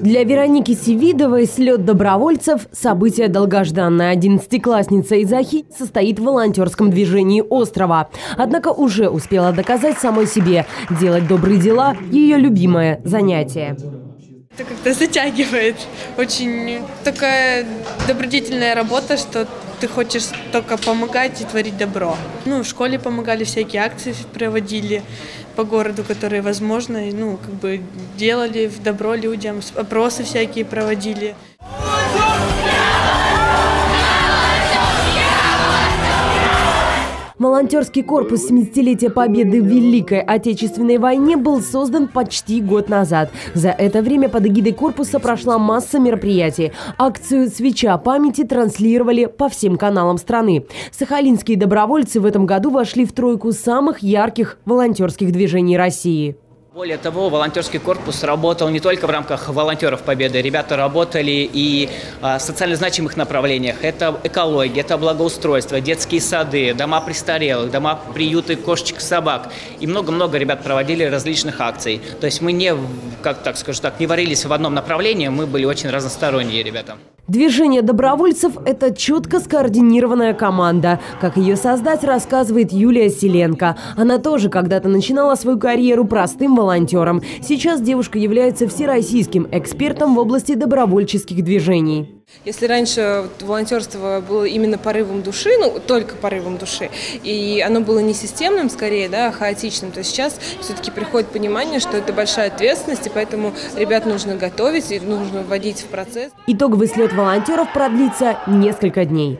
Для Вероники Севидовой слет добровольцев – событие долгожданное. Одиннадцатиклассница из Ахи состоит в волонтерском движении острова. Однако уже успела доказать самой себе – делать добрые дела – ее любимое занятие. Это как-то затягивает. Очень такая добродетельная работа, что ты хочешь только помогать и творить добро. Ну, в школе помогали, всякие акции проводили по городу, которые возможно, ну, как бы делали в добро людям, опросы всякие проводили. Волонтерский корпус 70-летия Победы в Великой Отечественной войне был создан почти год назад. За это время под эгидой корпуса прошла масса мероприятий. Акцию «Свеча памяти» транслировали по всем каналам страны. Сахалинские добровольцы в этом году вошли в тройку самых ярких волонтерских движений России. Более того, волонтерский корпус работал не только в рамках волонтеров Победы. Ребята работали и а, в социально значимых направлениях. Это экология, это благоустройство, детские сады, дома престарелых, дома приюты кошечек, собак. И много-много ребят проводили различных акций. То есть мы не, как так скажу так, не варились в одном направлении, мы были очень разносторонние ребята. Движение добровольцев – это четко скоординированная команда. Как ее создать, рассказывает Юлия Селенко. Она тоже когда-то начинала свою карьеру простым волонтером. Сейчас девушка является всероссийским экспертом в области добровольческих движений. Если раньше волонтерство было именно порывом души, ну, только порывом души, и оно было не системным скорее, да, а хаотичным, то сейчас все-таки приходит понимание, что это большая ответственность, и поэтому ребят нужно готовить, и нужно вводить в процесс. Итоговый слет волонтеров продлится несколько дней.